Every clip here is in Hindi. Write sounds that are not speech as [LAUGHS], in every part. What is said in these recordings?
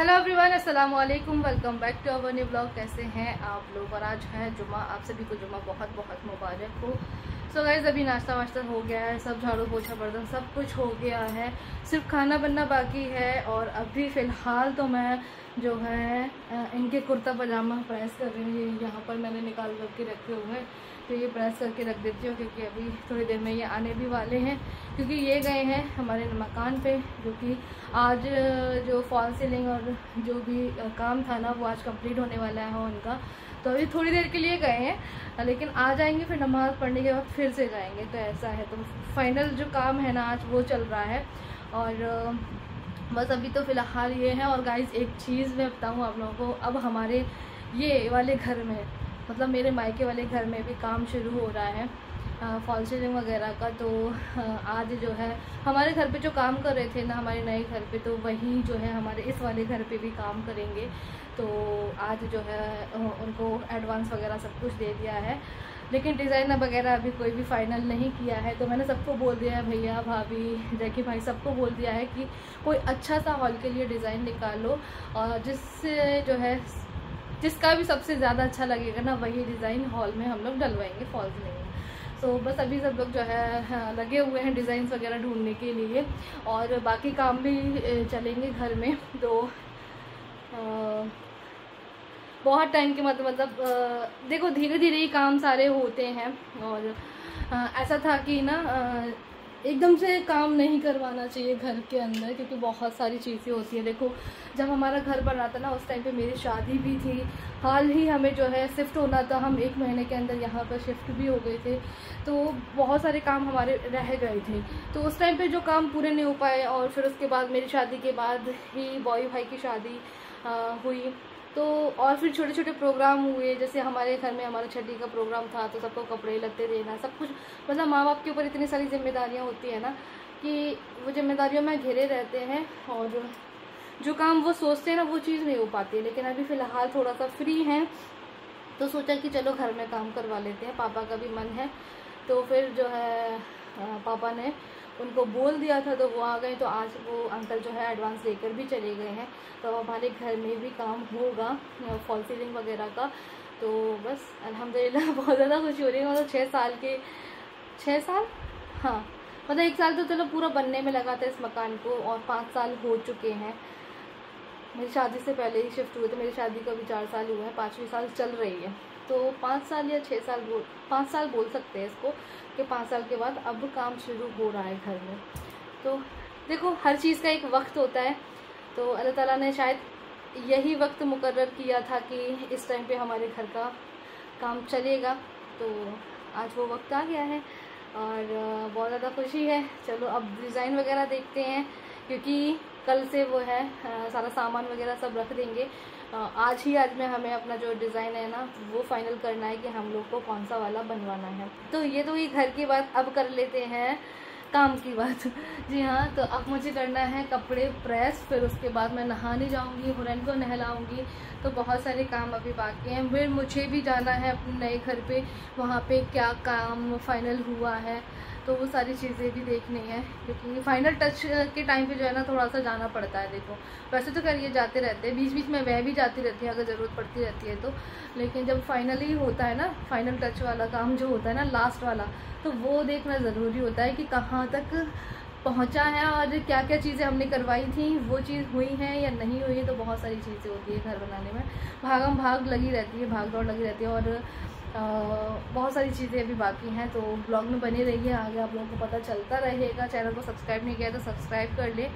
हेलो एवरीवन अस्सलाम वालेकुम welcome back to our new blog कैसे हैं आप लोग? और आज है जुमा आप सभी को जुमा बहुत बहुत मुबारक हो। सो so गाइज़ अभी नाश्ता वाश्ता हो गया है। सब झाड़ू पोछा बर्तन सब कुछ हो गया है। सिर्फ़ खाना बनना बाकी है। और अभी फ़िलहाल तो मैं जो है इनके कुर्ता पजामा प्रेस कर रही हूँ। यहाँ पर मैंने निकाल करके रखे हुए हैं। तो ये प्रेस करके रख देती हूँ, क्योंकि अभी थोड़ी देर में ये आने भी वाले हैं। क्योंकि ये गए हैं हमारे मकान पे, जो कि आज, जो फॉल सीलिंग और जो भी काम था ना, वो आज कंप्लीट होने वाला है उनका। तो अभी थोड़ी देर के लिए गए हैं, लेकिन आ जाएँगे फिर नमाज़ पढ़ने के बाद फिर से जाएँगे तो ऐसा है। तो फाइनल जो काम है ना, आज वो चल रहा है। और बस अभी तो फ़िलहाल ये है। और गाइज़ एक चीज़ मैं बताऊँ आप लोगों को, अब हमारे ये वाले घर में मतलब मेरे मायके वाले घर में भी काम शुरू हो रहा है फॉल सीलिंग वगैरह का तो आज जो है, हमारे घर पे जो काम कर रहे थे ना, हमारे नए घर पे तो वही जो है हमारे इस वाले घर पे भी काम करेंगे। तो आज जो है उनको एडवांस वगैरह सब कुछ दे दिया है। लेकिन डिज़ाइन वगैरह अभी कोई भी फाइनल नहीं किया है तो मैंने सबको बोल दिया है, भैया, भाभी, जैकी भाई सबको बोल दिया है कि कोई अच्छा सा हॉल के लिए डिज़ाइन निकालो। और जिससे जो है जिसका भी सबसे ज़्यादा अच्छा लगेगा ना वही डिज़ाइन हॉल में हम लोग डलवाएँगे फॉल्स नहीं सो so, बस अभी सब लोग जो है हाँ, लगे हुए हैं डिज़ाइन वगैरह ढूँढने के लिए। और बाकी काम भी चलेंगे घर में। [LAUGHS] तो आ, बहुत टाइम के मतलब मतलब देखो धीरे धीरे ही काम सारे होते हैं। और आ, ऐसा था कि ना एकदम से काम नहीं करवाना चाहिए घर के अंदर, क्योंकि बहुत सारी चीज़ें होती हैं। देखो, जब हमारा घर बन रहा था ना, उस टाइम पे मेरी शादी भी थी। हाल ही हमें जो है शिफ्ट होना था। हम एक महीने के अंदर यहाँ पर शिफ्ट भी हो गए थे। तो बहुत सारे काम हमारे रह गए थे। तो उस टाइम पे जो काम पूरे नहीं हो पाए, और फिर उसके बाद मेरी शादी के बाद ही बॉय भाई की शादी हुई। तो और फिर छोटे छोटे प्रोग्राम हुए, जैसे हमारे घर में हमारा छठी का प्रोग्राम था तो सबको कपड़े लत्ते देना सब कुछ मतलब माँ बाप के ऊपर इतनी सारी जिम्मेदारियाँ होती है ना, कि वो जिम्मेदारियों में घिरे रहते हैं, और जो काम वो सोचते हैं ना, वो चीज़ नहीं हो पाती है। लेकिन अभी फ़िलहाल थोड़ा सा फ्री हैं तो सोचा कि चलो घर में काम करवा लेते हैं, पापा का भी मन है तो फिर जो है पापा ने उनको बोल दिया था तो वो आ गए तो आज वो अंकल जो है एडवांस लेकर भी चले गए हैं। तो हमारे घर में भी काम होगा फॉल सीलिंग वगैरह का। तो बस, अल्हम्दुलिल्लाह, [LAUGHS] बहुत ज़्यादा खुशी हो रही है। मतलब छः साल के छः साल? हाँ मतलब एक साल तो चलो पूरा बनने में लगा था इस मकान को, और पाँच साल हो चुके हैं। मेरी शादी से पहले ही शिफ्ट हुए थे, मेरी शादी का भी चार साल हुए हैं, पाँचवीं साल चल रही है। तो पाँच साल या छः साल बोल, पाँच साल बोल सकते हैं इसको कि पाँच साल के बाद अब काम शुरू हो रहा है घर में। तो देखो, हर चीज़ का एक वक्त होता है। तो अल्लाह ताला ने शायद यही वक्त मुकर किया था कि इस टाइम पे हमारे घर का काम चलेगा। तो आज वो वक्त आ गया है और बहुत ज़्यादा खुशी है। चलो, अब डिज़ाइन वगैरह देखते हैं, क्योंकि कल से वो है सारा सामान वगैरह सब रख देंगे। आज ही आज में हमें अपना जो डिज़ाइन है ना, वो फाइनल करना है कि हम लोग को कौन सा वाला बनवाना है। तो ये तो ये घर की बात, अब कर लेते हैं काम की बात। [LAUGHS] जी हाँ तो अब मुझे करना है कपड़े प्रेस, फिर उसके बाद मैं नहाने जाऊँगी, हुरन को नहलाऊँगी। तो बहुत सारे काम अभी बाकी हैं। फिर मुझे भी जाना है अपने नए घर पे, वहाँ पे क्या काम फाइनल हुआ है। तो वो सारी चीज़ें भी देखनी है, क्योंकि फाइनल टच के टाइम पे जो है ना थोड़ा सा जाना पड़ता है देखो। वैसे तो करिए जाते रहते हैं बीच बीच में वह भी जाती रहती है अगर ज़रूरत पड़ती रहती है तो। लेकिन जब फाइनली होता है ना फाइनल टच वाला काम जो होता है ना लास्ट वाला तो वो देखना ज़रूरी होता है कि कहाँ तक पहुँचा है और क्या क्या चीज़ें हमने करवाई थी, वो चीज़ हुई है या नहीं हुई है तो बहुत सारी चीज़ें होती है घर बनाने में। भागम भाग लगी रहती है, भाग दौड़ लगी रहती है और बहुत सारी चीज़ें अभी बाकी हैं तो ब्लॉग में बने रहिए, आगे आप लोगों को पता चलता रहेगा। चैनल को सब्सक्राइब नहीं किया तो सब्सक्राइब कर ले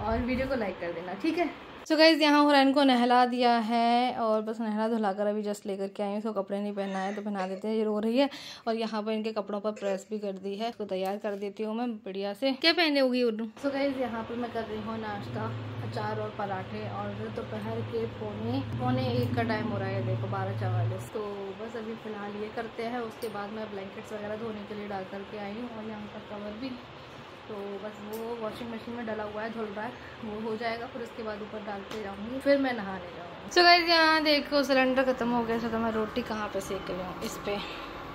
और वीडियो को लाइक कर देना, ठीक है? सो गाइज़ यहाँ हुरैन को नहला दिया है और बस नहला धुला कर अभी जस्ट लेकर के आई हूँ, उसको कपड़े नहीं पहना है तो पहना देते हैं, ये रो रही है। और यहाँ पर इनके कपड़ों पर प्रेस भी कर दी है इसको तैयार कर देती हूँ मैं बढ़िया से। क्या पहने होगी उर्दू सो गाइज़ यहाँ पर मैं कर रही हूँ नाश्ता, अचार और पराठे और दोपहर के पौने पौने एक का टाइम हो रहा है, देखो, बारह चवालीस तो बस अभी फ़िलहाल ये करते हैं, उसके बाद मैं ब्लैंकेट्स वगैरह धोने के लिए डाल करके आई हूँ और यहाँ का कवर भी तो बस वो वॉशिंग मशीन में डला हुआ है, धुल रहा है। वो हो जाएगा, फिर उसके बाद ऊपर डालते जाऊँगी फिर मैं नहाने जाऊँगी। सो यहाँ देखो सिलेंडर ख़त्म हो गया। तो मैं रोटी कहाँ पर सेक रही हूँ? इस पर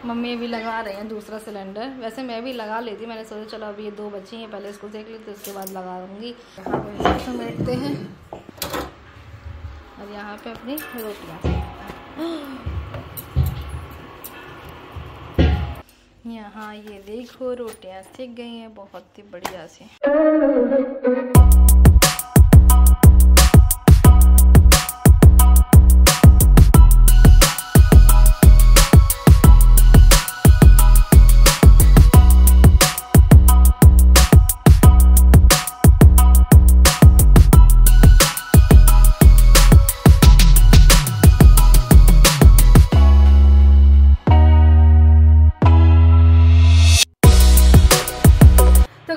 मम्मी भी लगा रहे हैं दूसरा सिलेंडर वैसे मैं भी लगा लेती, मैंने सोचा चलो अभी ये दो बच्ची हैं, पहले इसको सेक लेती, उसके बाद लगा दूँगी। यहाँ पे समेटते हैं। और यहाँ पे अपनी रोटियाँ यहाँ ये देखो रोटियाँ सीख गई हैं बहुत ही बढ़िया से।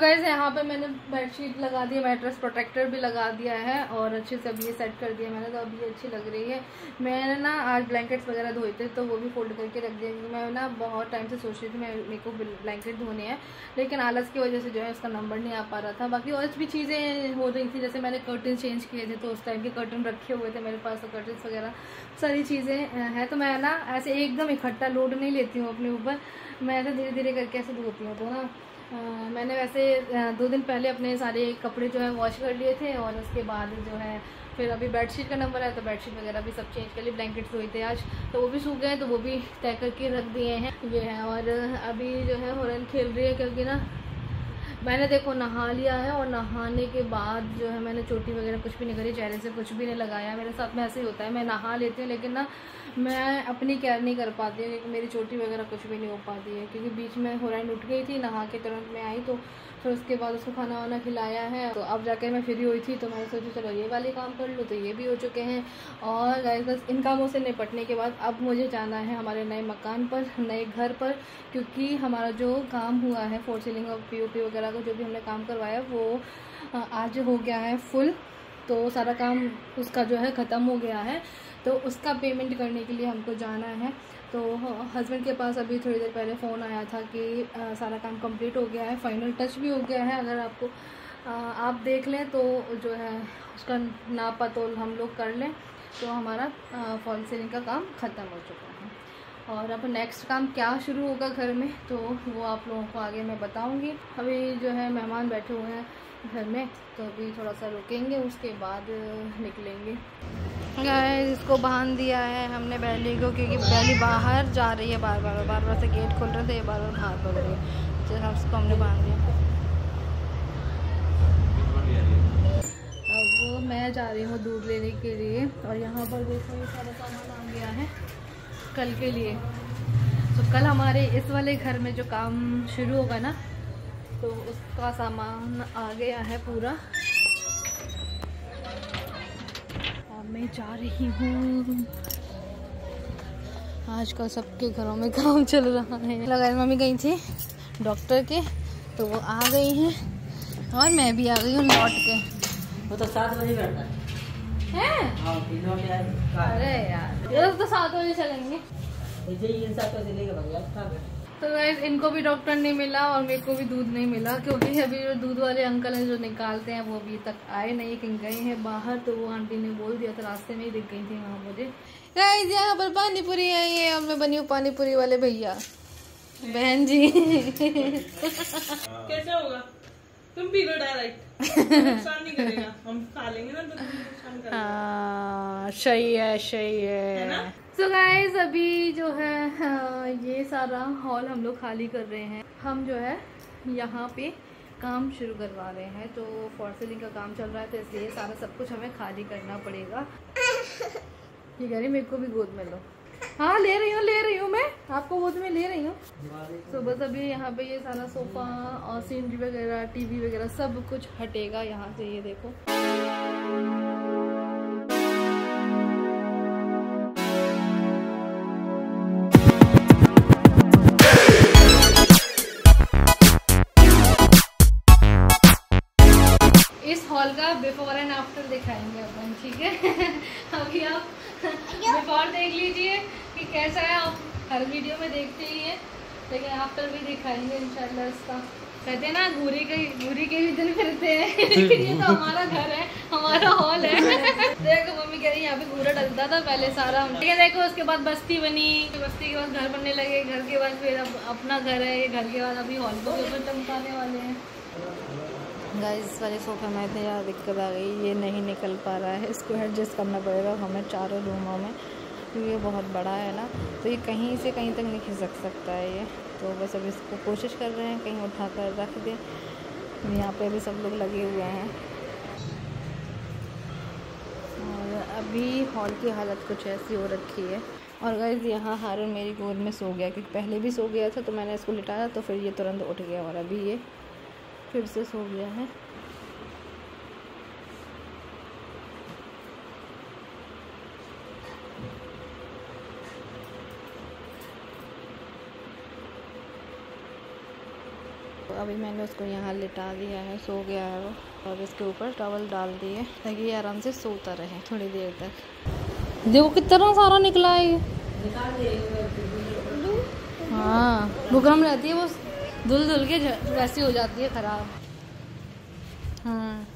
बेडशीट लगा दी मैट्रेस प्रोटेक्टर भी लगा दिया है और अच्छे से अब ये सेट कर दिया मैंने तो अब ये अच्छी लग रही है। मैंने ना आज ब्लैंकेट्स वगैरह धोए थे तो वो भी फोल्ड करके रख दिया क्योंकि मैं ना बहुत टाइम से सोच रही थी, मैं मेरे को ब्लैंकेट धोने हैं। लेकिन आलस की वजह से जो है उसका नंबर नहीं आ पा रहा था। बाकी और भी चीज़ें हो रही थी, जैसे मैंने कर्टन चेंज किए थे तो उस टाइम के कर्टन रखे हुए थे मेरे पास तो कर्टन वगैरह सारी चीज़ें हैं। तो मैं ना ऐसे एकदम इकट्ठा लोड नहीं लेती हूँ अपने ऊपर। मैं ऐसे धीरे धीरे करके ऐसे धोती हूँ तो ना मैंने वैसे दो दिन पहले अपने सारे कपड़े जो है वॉश कर लिए थे और उसके बाद जो है फिर अभी बेडशीट का नंबर है तो बेडशीट वगैरह भी सब चेंज कर लिए ब्लैंकेट धोए थे आज। तो वो भी सूख गए तो वो भी तय करके रख दिए हैं। ये है और अभी जो है हॉरन खेल रही है क्योंकि ना मैंने देखो नहा लिया है और नहाने के बाद जो है मैंने चोटी वगैरह कुछ भी नहीं करी, चेहरे से कुछ भी नहीं लगाया मेरे साथ में ऐसे ही होता है, मैं नहा लेती हूँ लेकिन ना मैं अपनी केयर नहीं कर पाती हूँ क्योंकि मेरी चोटी वगैरह कुछ भी नहीं हो पाती है, क्योंकि बीच में होराइन उठ गई थी, नहा के तुरंत मैं आई तो फिर उसके बाद उसको खाना वाना खिलाया है। तो अब जाकर मैं फ्री हुई थी तो मैंने सोची, चलो, ये वाले काम कर लूँ। तो ये भी हो चुके हैं। और गाइस बस इन कामों से निपटने के बाद अब मुझे जाना है हमारे नए मकान पर, नए घर पर, क्योंकि हमारा जो काम हुआ है फोर सीलिंग और पीओपी वगैरह का जो भी हमने काम करवाया, वो आज हो गया है फुल तो सारा काम उसका जो है ख़त्म हो गया है। तो उसका पेमेंट करने के लिए हमको जाना है। तो हस्बैंड के पास अभी थोड़ी देर पहले फ़ोन आया था कि आ, सारा काम कंप्लीट हो गया है फाइनल टच भी हो गया है अगर आपको आ, आप देख लें तो जो है उसका नापा तोल हम लोग कर लें तो हमारा फॉल सीलिंग का काम ख़त्म हो चुका है। और अब नेक्स्ट काम क्या शुरू होगा घर में तो वो आप लोगों को आगे मैं बताऊँगी। अभी जो है मेहमान बैठे हुए हैं घर में तो अभी थोड़ा सा रुकेंगे उसके बाद निकलेंगे। इसको बाँध दिया है हमने बैली को, क्योंकि बैली बाहर जा रही है बार बार बार बार से गेट खोल रहे थे बार बार बाहर खोल रही है। तो उसको हमने बाँध दिया। अब मैं जा रही हूँ दूध लेने के लिए, और यहाँ पर देखो ये सारा सामान आ गया है कल के लिए। तो कल हमारे इस वाले घर में जो काम शुरू होगा ना तो उसका सामान आ गया है पूरा और मैं जा रही हूँ। आजकल सबके घरों में काम चल रहा है। लगा मम्मी गई थी डॉक्टर के? तो वो आ गई हैं। और मैं भी आ गई हूँ लौट के। वो तो सात बजे बैठता है। हाँ, अरे यार तो सात बजे चलेंगे। तो गाइज़ इनको भी डॉक्टर नहीं मिला और मेरे को भी दूध नहीं मिला क्योंकि अभी जो दूध वाले अंकल हैं जो निकालते हैं वो अभी तक आए नहीं कहीं गए हैं बाहर तो वो आंटी ने बोल दिया था रास्ते में ही दिख गई थी वहाँ मुझे। गाइज़ यहाँ पर पानी पूरी आई है और मैं बनी हूँ पानी पूरी वाले भैया। बहन जी। कैसे होगा? तुम पी लो डायरेक्ट नहीं करेगा। हम खा लेंगे ना तो हाँ सही है सही है, है ना? सो so गाइज़ अभी जो है हाँ, ये सारा हॉल हम लोग खाली कर रहे हैं। हम जो है यहाँ पे काम शुरू करवा रहे हैं। तो फॉर सीलिंग का काम चल रहा है तो इसलिए सारा सब कुछ हमें खाली करना पड़ेगा। ये कह रही मेरे को भी गोद में लो। हाँ ले रही हूँ ले रही हूँ मैं। आपको गोद में ले रही हूँ। तो बस अभी यहाँ पे ये सारा सोफ़ा और सीनरी वगैरह टीवी वगैरह सब कुछ हटेगा यहाँ से ये देखो। कैसा है आप हर वीडियो में देखते ही हैं, लेकिन आफ्टर भी दिखाएँगे इंशाल्लाह इसका। कहते हैं ना, घूरी के घूरी के भी दिन फिरते हैं, [LAUGHS] लेकिन ये तो हमारा घर है, हमारा हॉल है। [LAUGHS] देखो, मम्मी कह रही यहाँ पे घूरा डलता था पहले सारा। ठीक देखो, उसके बाद बस्ती बनी। बस्ती के बाद घर बनने लगे। घर के बाद फिर अब अपना घर है। घर के बाद अभी हॉल को चमकाने वाले हैं। गाइस वाले सोफे में इतनी ज़्यादा दिक्कत आ गई। ये नहीं निकल पा रहा है। इसको एडजस्ट करना पड़ेगा। हमें चारों रूमों में। क्योंकि ये बहुत बड़ा है ना तो ये कहीं से कहीं तक नहीं खिसक सकता है ये। तो बस अब इसको कोशिश कर रहे हैं कहीं उठा कर रख दें। यहाँ पे भी सब लोग लगे हुए हैं। और अभी हॉल की हालत कुछ ऐसी हो रखी है। और गैस यहाँ हारून मेरी गोद में सो गया, क्योंकि पहले भी सो गया था तो मैंने इसको लिटाया तो फिर ये तुरंत उठ गया और अभी ये फिर से सो गया है। अभी मैंने उसको यहाँ लिटा दिया है, सो गया है वो और इसके ऊपर टॉवल डाल दिए ताकि ये आराम से सोता रहे थोड़ी देर तक। देखो कितना सारा निकला है हाँ बुकरम रहती है, वो धुल धुल के वैसी हो जाती है, ख़राब। हाँ।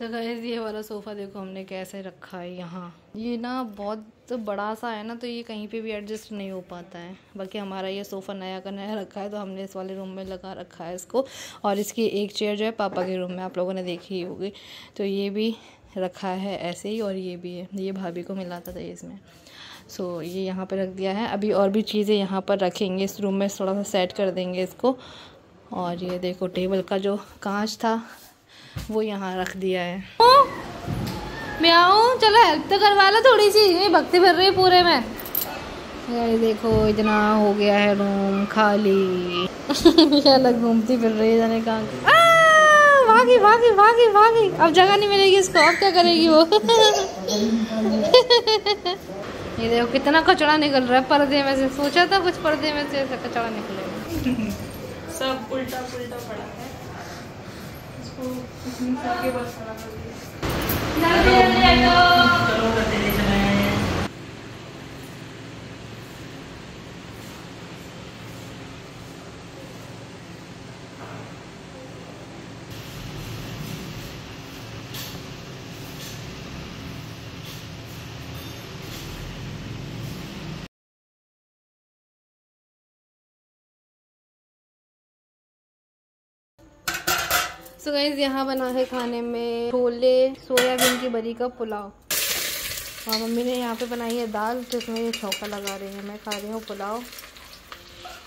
तो ये वाला सोफ़ा देखो हमने कैसे रखा है यहाँ। ये ना बहुत बड़ा सा है ना तो ये कहीं पे भी एडजस्ट नहीं हो पाता है। बाकी हमारा ये सोफ़ा नया का नया रखा है तो हमने इस वाले रूम में लगा रखा है इसको। और इसकी एक चेयर जो है पापा के रूम में आप लोगों ने देखी ही होगी। तो ये भी रखा है ऐसे ही और ये भी है। ये भाभी को मिला था इसमें। सो so, ये यहाँ पर रख दिया है। अभी और भी चीज़ें यहाँ पर रखेंगे। इस रूम में थोड़ा सा सेट कर देंगे इसको। और ये देखो टेबल का जो कांच था वो यहाँ रख दिया है। मैं आऊँ? चलो हेल्प तो करवा लो थोड़ी सी ये भक्ति भर रही पूरे में। ये देखो, इतना हो गया है रूम खाली। [LAUGHS] अलग घूमती फिर रही जाने कहाँ भागी भागी भागी भागी। अब जगह नहीं मिलेगी इसको। अब क्या करेगी वो? [LAUGHS] ये देखो, कितना कचरा निकल रहा है। पर्दे में से। सोचा था कुछ पर्दे में से ऐसा कचरा निकलेगा। [LAUGHS] सब उल्टा पुल्टा पड़ा है। इसको なんでど。う सो गाइज़ यहाँ बना है खाने में छोले, सोयाबीन की बरी का पुलाव। और मम्मी ने यहाँ पे बनाई है दाल तो इसमें ये छौका लगा रही है। मैं खा रही हूँ पुलाव।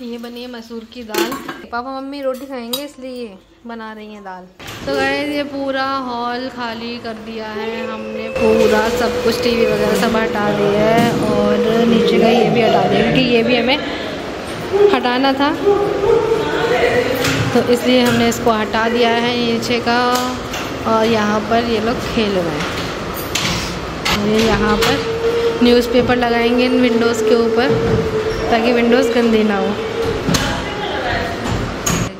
ये बनी है मसूर की दाल। पापा, मम्मी रोटी खाएँगे, इसलिए बना रही हैं दाल। तो गाइज़ ये पूरा हॉल खाली कर दिया है। हमने पूरा सब कुछ टीवी वगैरह सब हटा दिया है। और नीचे का ये भी हटा दिया, क्योंकि ये भी हमें हटाना था। तो इसलिए हमने इसको हटा दिया है नीचे का और यहाँ पर ये लोग खेल रहे हैं। ये यहाँ पर न्यूज़पेपर लगाएँगे इन विंडोज़ के ऊपर, ताकि विंडोज़ गंदी ना हो।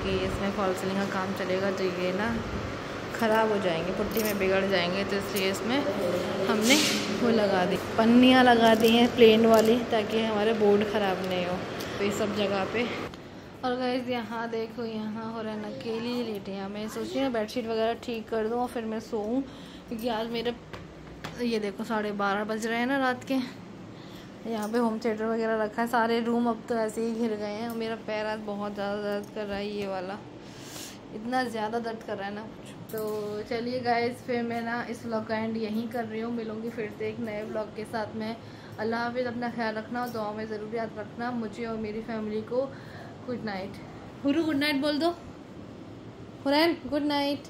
कि इसमें फॉल सीलिंग का काम चलेगा तो ये ना ख़राब हो जाएँगे, पुट्टी में बिगड़ जाएँगे तो इसलिए इसमें हमने वो लगा दी। पन्नियाँ लगा दी हैं प्लेन वाली, ताकि हमारे बोर्ड ख़राब नहीं हो। तो ये सब जगह पे और गैस यहाँ देखो, यहाँ हो रहा है अकेली लेटे हैं। मैं सोच सोची ना बेडशीट वगैरह ठीक कर दूँ और फिर मैं सोऊँ, क्योंकि आज मेरे, ये देखो, साढ़े बारह बज रहे हैं ना रात के। यहाँ पे होम थिएटर वगैरह रखा है, सारे रूम अब तो ऐसे ही घिर गए हैं। और मेरा पैर आज बहुत ज़्यादा दर्द कर रहा है, ये वाला। इतना ज़्यादा दर्द कर रहा है ना तो चलिए गाइज़ फिर मैं ना इस ब्लॉग का एंड यहीं कर रही हूँ। मिलूँगी फिर से एक नए ब्लॉग के साथ में। अल्लाह हाफिज़, अपना ख्याल रखना और दुआ में ज़रूर याद रखना। मुझे और मेरी फैमिली को गुड नाइट हुरू गुड नाइट बोल दो। Hurain good night